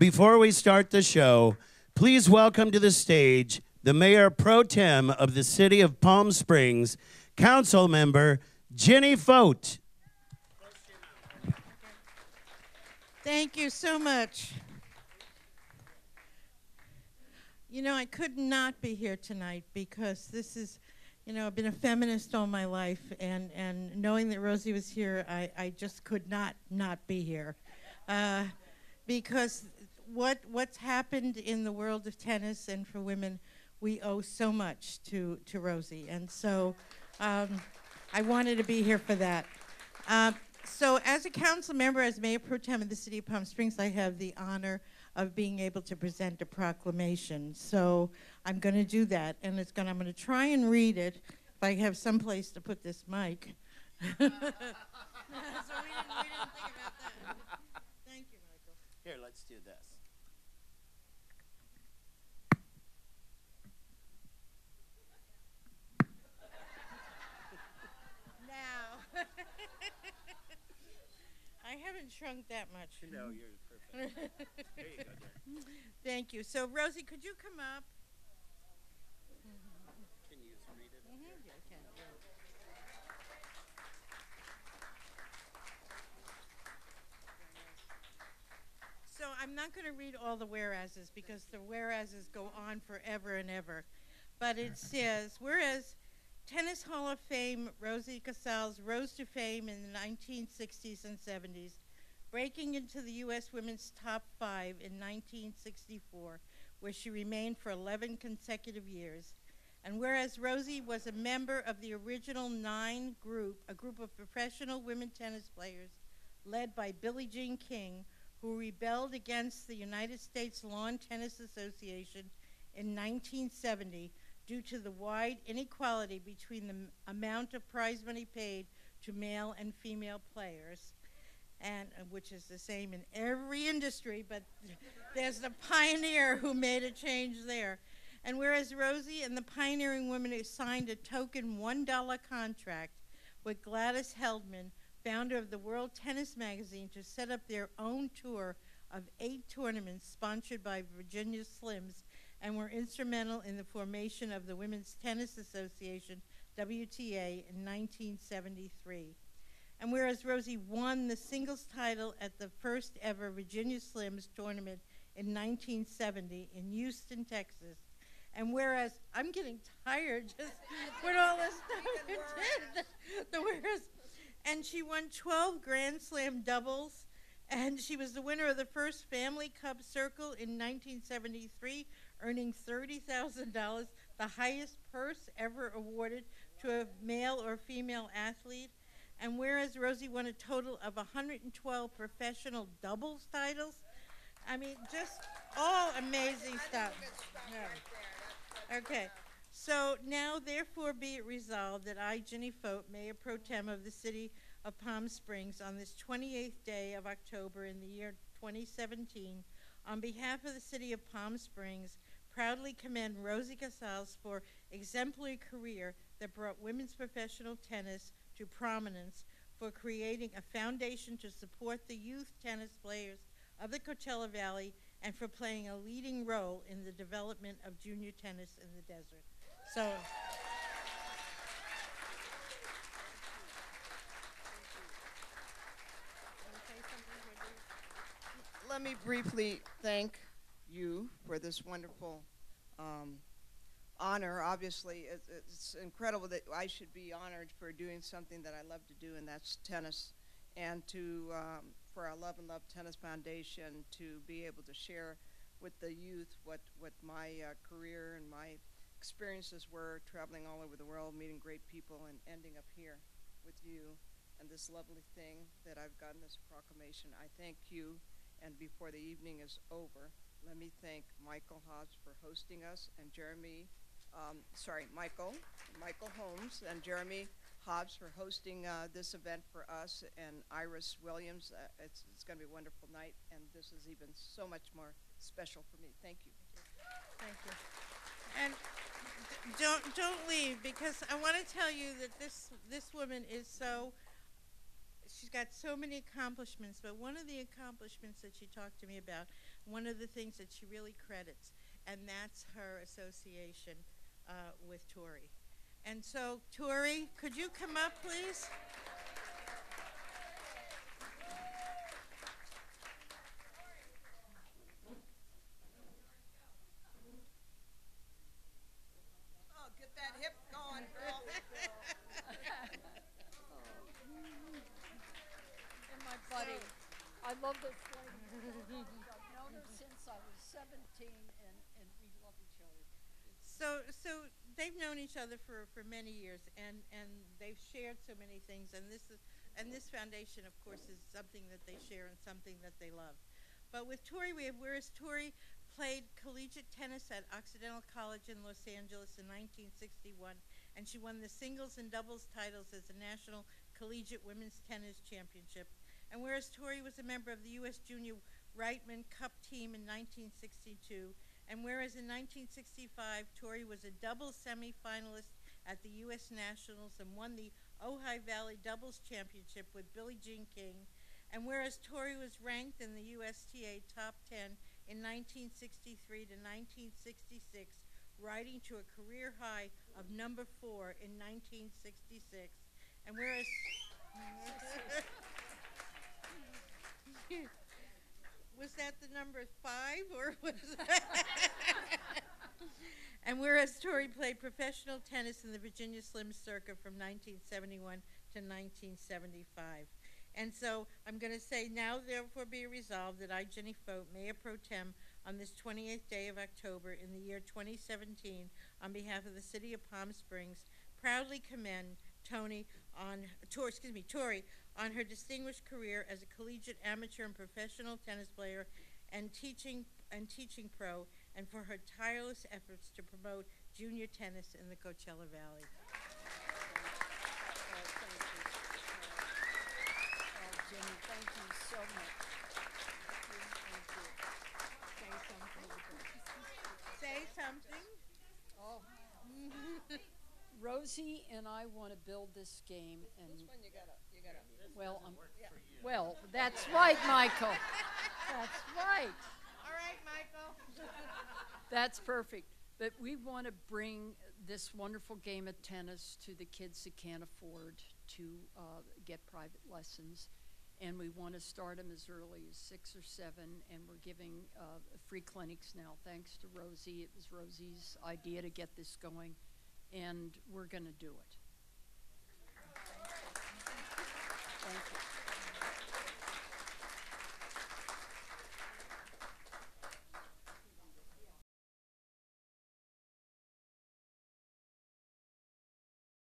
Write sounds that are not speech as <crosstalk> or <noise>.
Before we start the show, please welcome to the stage the Mayor Pro Tem of the City of Palm Springs, Council Member Ginny Foat. Thank you so much. You know, I could not be here tonight because this is, you know, I've been a feminist all my life, and, and knowing that Rosie was here, I, I just could not not be here. Uh, because what what's happened in the world of tennis and for women, we owe so much to, to Rosie. And so um, I wanted to be here for that. Uh, so as a council member, as mayor pro tem of the city of Palm Springs, I have the honor of being able to present a proclamation. So I'm going to do that, and it's going. I'm going to try and read it. If I have some place to put this mic. <laughs> so we didn't, we didn't think about that. Thank you, Michael. Here, let's do this. Now. I haven't shrunk that much. No, you're perfect. <laughs> There you go, dear. Thank you. So, Rosie, could you come up? Can you read it? Mhm, yeah, I can. So I'm not going to read all the whereases because the whereases go on forever and ever. But it <laughs> says, whereas Tennis Hall of Fame Rosie Casals rose to fame in the 1960s and 70s, breaking into the U.S. women's top five in 1964, where she remained for 11 consecutive years. And whereas Rosie was a member of the original nine group, a group of professional women tennis players led by Billie Jean King, who rebelled against the United States Lawn Tennis Association in 1970 due to the wide inequality between the amount of prize money paid to male and female players, and uh, which is the same in every industry, but there's the pioneer who made a change there. And whereas Rosie and the pioneering women who signed a token $1 contract with Gladys Heldman, founder of the World Tennis Magazine, to set up their own tour of eight tournaments sponsored by Virginia Slims and were instrumental in the formation of the Women's Tennis Association, WTA, in 1973. And whereas Rosie won the singles title at the first ever Virginia Slims tournament in 1970 in Houston, Texas, and whereas I'm getting tired <laughs> just with all this <laughs> stuff you did, <laughs> the whereas, and she won 12 Grand Slam doubles, and she was the winner of the first Family Cup Circle in 1973, earning $30,000, the highest purse ever awarded to a male or female athlete. And whereas Rosie won a total of 112 professional doubles titles, I mean, just all amazing stuff. Yeah. Okay. So now, therefore, be it resolved that I, Ginny Foat, Mayor Pro Tem of the City of Palm Springs, on this 28th day of October in the year 2017, on behalf of the City of Palm Springs, proudly commend Rosie Casals for exemplary career that brought women's professional tennis to prominence, for creating a foundation to support the youth tennis players of the Coachella Valley, and for playing a leading role in the development of junior tennis in the desert. So. Let me briefly thank you for this wonderful um, honor. Obviously, it, it's incredible that I should be honored for doing something that I love to do, and that's tennis. And to um, for our Love and Love Tennis Foundation to be able to share with the youth what what my uh, career and my experiences were traveling all over the world, meeting great people, and ending up here with you and this lovely thing that I've gotten this proclamation. I thank you. And before the evening is over, let me thank Michael Hobbs for hosting us and Jeremy, um, sorry, Michael, Michael Holland and Jeremy Hobbs for hosting uh, this event for us and Iris Williams. Uh, it's it's going to be a wonderful night, and this is even so much more special for me. Thank you. Thank you. And don't don't leave because I want to tell you that this this woman is so. She's got so many accomplishments, but one of the accomplishments that she talked to me about one of the things that she really credits, and that's her association uh, with Tory. And so, Tory, could you come up, please? Oh, get that hip going, girl. <laughs> and my buddy. I love this lady. <laughs> I've known her since I was 17, and, and we love each other. So, so they've known each other for, for many years, and, and they've shared so many things. And this is, and this foundation, of course, is something that they share and something that they love. But with Tory, we have whereas Tory played collegiate tennis at Occidental College in Los Angeles in 1961, and she won the singles and doubles titles as a national collegiate women's tennis championship. And whereas Tory was a member of the U.S. Junior Wightman Cup team in 1962, and whereas in 1965, Tory was a doubles semifinalist at the U.S. Nationals and won the Ojai Valley Doubles Championship with Billie Jean King, and whereas Tory was ranked in the USTA Top 10 in 1963 to 1966, rising to a career high of number four in 1966, and whereas <laughs> <laughs> was that the number five or <laughs> was that? and whereas Tory played professional tennis in the Virginia Slim Circuit from 1971 to 1975. And so I'm going to say now, therefore, be resolved that I, Ginny Foat, Mayor Pro Tem, on this 28th day of October in the year 2017, on behalf of the City of Palm Springs, proudly commend Tony on, Tory, excuse me, Tory, on her distinguished career as a collegiate amateur and professional tennis player and teaching and teaching pro, and for her tireless efforts to promote junior tennis in the Coachella Valley. Oh, thank you. Ginny, thank you. Thank you. Say something. Say something. Oh. <laughs> Rosie and I want to build this game, and This one you gotta, you gotta. well, um, well, that's right, Michael. That's right. All right, Michael. <laughs> That's perfect. But we want to bring this wonderful game of tennis to the kids that can't afford to uh, get private lessons. And we want to start them as early as six or seven. And we're giving uh, free clinics now, thanks to Rosie. It was Rosie's idea to get this going. And we're going to do it.